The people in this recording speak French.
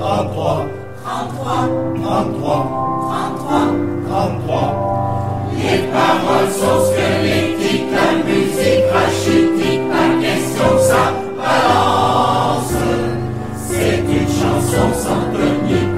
33, 33, 33, 33, 33. Les paroles sont squelettiques, la musique rachitique, pas question que ça balance. C'est une chanson sans tenue.